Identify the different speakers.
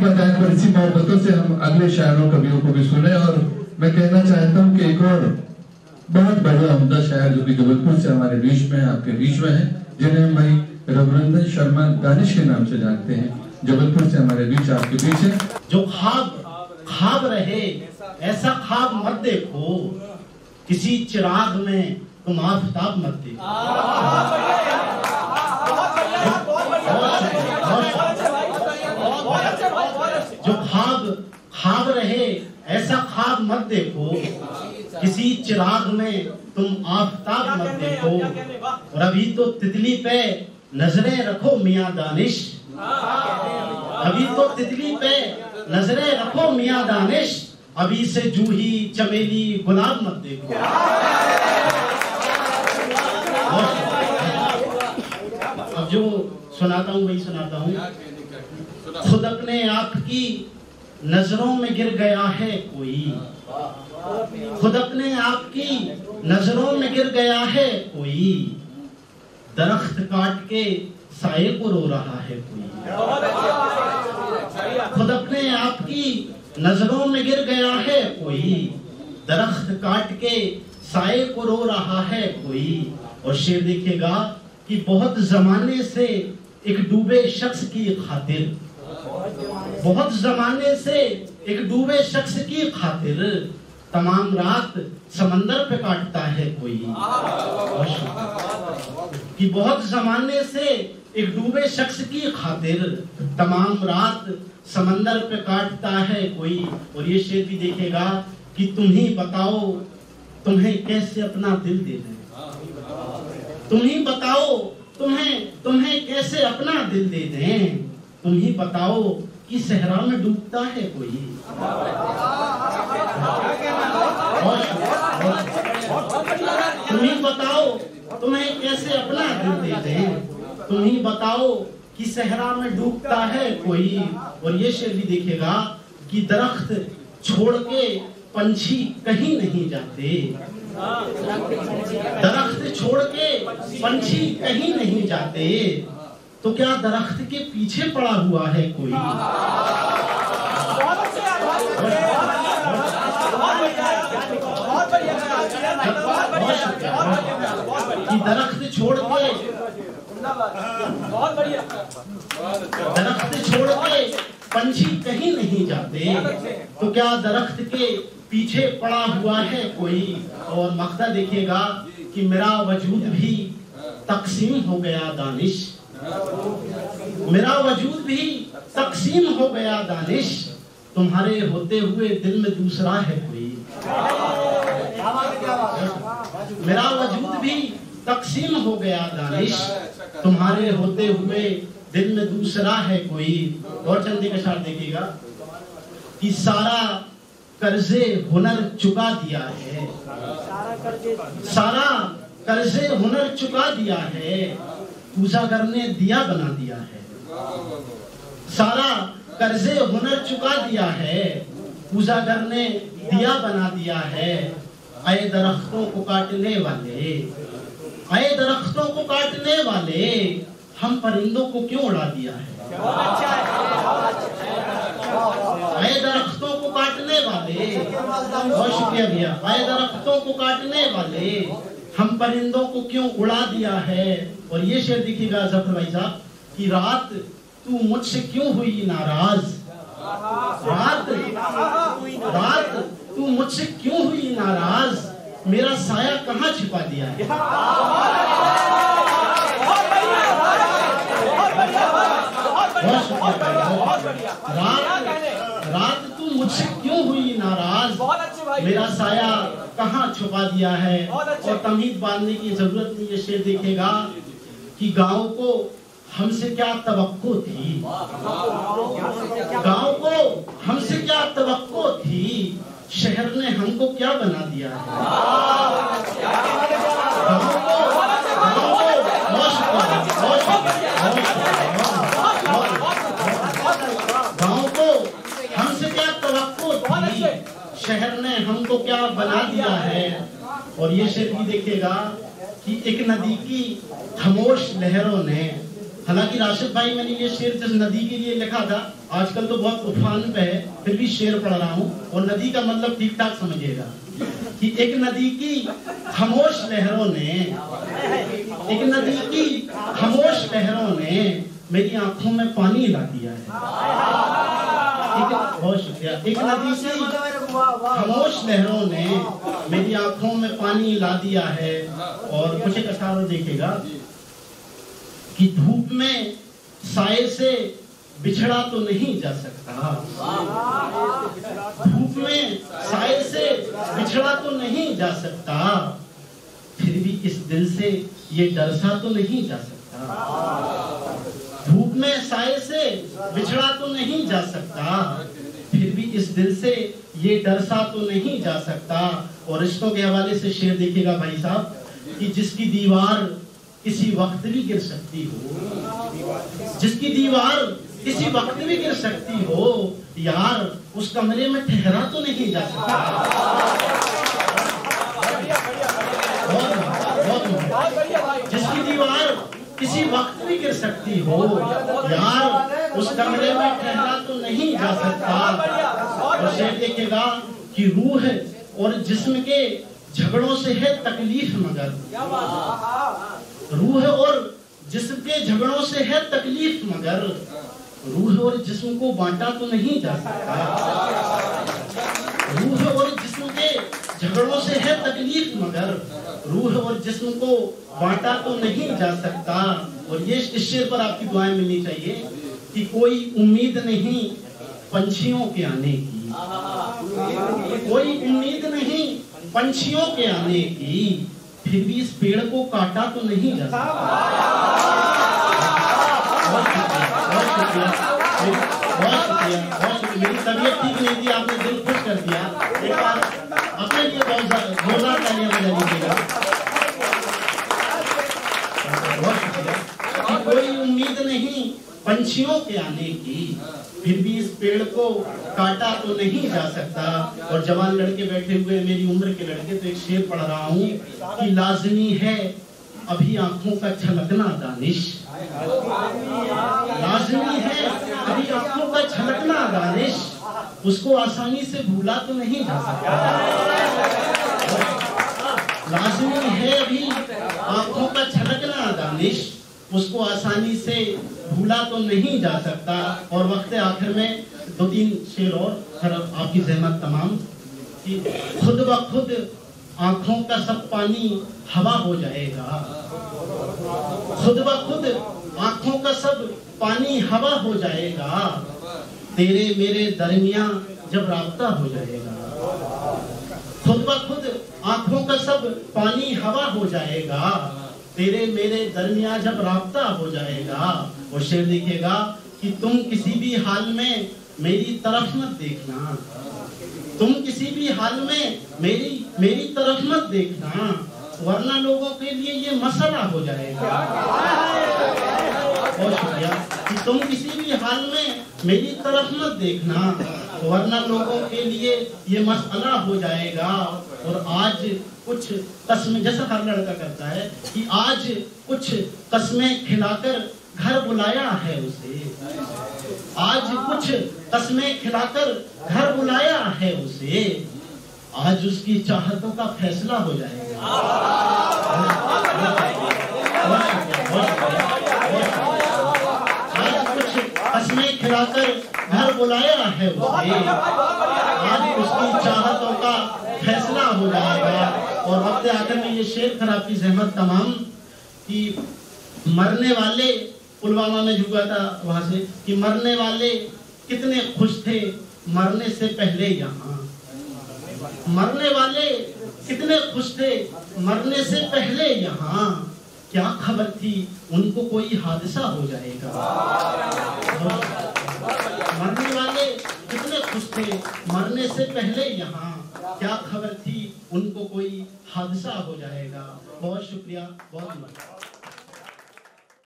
Speaker 1: मोहब्बतों से हम अगले शायरों कवियों को भी सुने और मैं कहना चाहता हूँ कि एक और बहुत बढ़िया उमदा शायर जो कि जबलपुर से हमारे बीच में है आपके बीच में है जिन्हें हम भाई रघुनंदन शर्मा दानिश के नाम से जानते हैं। जबलपुर से हमारे बीच आपके बीच है।
Speaker 2: जो खाब खाब रहे ऐसा खाब मत देखो किसी चिराग में तुम आफताब मत देखो। जो खाब खाब रहे ऐसा खाब मत देखो। किसी चिराग में तुम आफताब मत देखो। और अभी तो तितली पे नज़रें रखो मियाँ दानिश। अभी तो तितली पे नज़रें रखो मियाँ दानिश। अभी से जूही चमेली गुलाब मत देखो। अब जो सुनाता हूँ वही सुनाता हूँ। खुद अपने आप की नज़रों में गिर गया है कोई। खुद अपने आप की नज़रों में गिर गया है कोई। दरख्त काट के साए को रो रहा है कोई। खुद अपने आप की नज़रों में गिर गया है कोई। दरख्त काट के साए को रो रहा है कोई। और शेर देखेगा कि बहुत जमाने से एक डूबे शख्स की खातिर बहुत जमाने से एक डूबे शख्स की खातिर तमाम रात समंदर पे काटता है कोई। कि बहुत जमाने से एक डूबे शख्स की खातिर तमाम रात समंदर पे काटता है कोई। और ये शेर भी देखेगा कि तुम ही बताओ, तुम्हें कैसे अपना दिल दे दें तुम ही बताओ, तुम्हें तुम्हें कैसे अपना दिल दे दें तुम ही बताओ कि सहरा में डूबता है कोई? तुम ही बताओ, तुम्हें कैसे अपना दिल दे दें? तुम ही बताओ कि सहरा में डूबता है कोई? और ये शेर भी देखेगा कि दरख्त छोड़ के पंछी कहीं नहीं जाते। दरख्त छोड़ के पंछी कहीं नहीं जाते। तो क्या दरख्त के पीछे पड़ा हुआ है कोई कि दरख्त छोड़ के दरख्त छोड़ के पंछी कहीं नहीं जाते तो क्या दरख्त के पीछे पड़ा हुआ है कोई और मकता देखिएगा कि मेरा वजूद भी तकसीम हो गया दानिश मेरा वजूद भी तकसीम हो गया, दानिश। तुम्हारे होते हुए दिल में दूसरा है कोई। मेरा वजूद भी तकसीम हो गया, दानिश। तुम्हारे होते हुए दिल में दूसरा है कोई। और चंदी का शार देखिएगा कि सारा कर्जे हुनर चुका दिया है। सारा कर्जे हुनर चुका दिया है। पूजागर ने दिया बना दिया है। सारा कर्जे हुनर चुका दिया है। पूजागर ने दिया बना दिया है। आए दरख्तों को काटने वाले, आए दरख्तों को काटने वाले, हम परिंदों को क्यों उड़ा दिया है? आए दरख्तों को काटने वाले बहुत शुक्रिया भैया आए दरख्तों को काटने वाले, हम परिंदों को क्यों उड़ा दिया है? और ये शेर दिखेगा ज़फ़र भाई साहब कि रात तू मुझसे क्यों हुई नाराज़? रात रात तू मुझसे क्यों हुई नाराज़? मेरा साया कहाँ छिपा दिया है? रात रात तू मुझसे क्यों हुई नाराज़? मेरा साया कहाँ छुपा दिया है? और तमीज बांधने की ज़रूरत नहीं ये शेर देखेगा। कि गाँव को हमसे क्या तवक्को थी? गाँव को हमसे क्या तवक्को थी? शहर ने हमको क्या बना दिया? गाँव को हमसे क्या तवक्को थी? शहर ने हमको क्या बना दिया है? और ये शेर भी देखेगा कि एक नदी की खमोश लहरों ने हालाँकि राशिद भाई मैंने ये शेर जिस नदी के लिए लिखा था आजकल तो बहुत उफान पे है फिर भी शेर पढ़ रहा हूँ और नदी का मतलब ठीक ठाक समझिएगा कि एक नदी की खमोश लहरों ने एक नदी की खमोश लहरों ने मेरी आँखों में पानी ला दिया है। एक बहुत शुक्रिया। एक नदी की खामोश लहरों ने मेरी आँखों में पानी ला दिया है और कुछ एक अशार देखेगा कि धूप में साय से बिछड़ा तो नहीं जा सकता। धूप में साय से बिछड़ा तो नहीं जा सकता, फिर भी इस दिल से ये डर सा तो नहीं जा सकता। धूप में साय से बिछड़ा तो नहीं जा सकता, फिर भी इस दिल से ये डर सा तो नहीं जा सकता। और रिश्तों के हवाले से शेर देखिएगा भाई साहब कि जिसकी दीवार किसी वक्त भी गिर सकती हो, जिसकी दीवार किसी वक्त भी गिर सकती हो, यार उस कमरे में ठहरा तो नहीं जा सकता। बहुत जिसकी दीवार किसी वक्त भी गिर सकती हो, यार उस कमरे में ठहरा तो नहीं जा सकता। और शेर देखेगा कि रूह और जिस्म के झगड़ों से है तकलीफ़ मगर। रूह और जिस्म के झगड़ों से है तकलीफ़ मगर। रूह और जिस्म को बांटा तो नहीं जा सकता। रूह और जिस्म के झगड़ों से है तकलीफ़ मगर। रूह और जिस्म को बांटा तो नहीं जा सकता। और ये इस शेर पर आपकी दुआएँ मिलनी चाहिए कि कोई उम्मीद नहीं पंछियों के आने की। कोई उम्मीद नहीं पंछियों के आने की। फिर भी इस पेड़ को काटा तो नहीं जा मेरी तबीयत ठीक नहीं थी, आपने दिल खुश कर दिया। एक बार अपने लिए जोरदार तालियाँ बजा शुक्रिया। कोई उम्मीद नहीं पंछियों के आने की। फिर भी इस पेड़ को काटा तो नहीं जा सकता। और जवान लड़के बैठे हुए मेरी उम्र के लड़के तो एक शेर पढ़ रहा हूँ कि लाजमी है अभी आँखों का छलकना दानिश। लाजमी है अभी आँखों का छलकना दानिश। उसको आसानी से भूला तो नहीं जा सकता। लाजमी है अभी आँखों का छलकना दानिश। उसको आसानी से भूला तो नहीं जा सकता। और वक्त आखिर में दो तीन शेर और। फिर आपकी जहमत तमाम। कि खुद ब खुद आँखों का सब पानी हवा हो जाएगा। खुद ब खुद आँखों का सब पानी हवा हो जाएगा। तेरे मेरे दरमिया जब रास्ता हो जाएगा। खुद ब खुद आँखों का सब पानी हवा हो जाएगा। तेरे मेरे दरमिया जब रास्ता हो जाएगा। और शेर लिखेगा कि तुम किसी भी हाल में मेरी तरफ़ मत देखना। तुम किसी भी हाल में मेरी मेरी तरफ़ मत देखना, वरना लोगों के लिए ये मसला हो जाएगा। बहुत शुक्रिया कि तुम किसी भी हाल में मेरी तरफ़ मत देखना, वरना लोगों के लिए ये मसला हो जाएगा। और आज कुछ कस्में जैसा हर लड़का करता है कि आज कुछ कस्में खिलाकर घर बुलाया है उसे। आज कुछ कस्में खिलाकर घर बुलाया है उसे। आज उसकी चाहतों का फैसला हो जाएगा। आज कुछ कस्में खिलाकर घर बुलाया है उसे। आज उसकी चाहतों का फैसला हो जाएगा। और वक्त आकर में ये शेर खराब की जहमत तमाम कि मरने वाले पुलवामा में झुका था वहाँ से कि मरने वाले कितने खुश थे मरने से पहले यहाँ। मरने वाले कितने खुश थे मरने से पहले यहाँ। क्या खबर थी? उनको कोई हादसा हो जाएगा। मरने वाले कितने खुश थे मरने से पहले यहाँ। क्या खबर थी? उनको कोई हादसा हो जाएगा। बहुत शुक्रिया, बहुत बहुत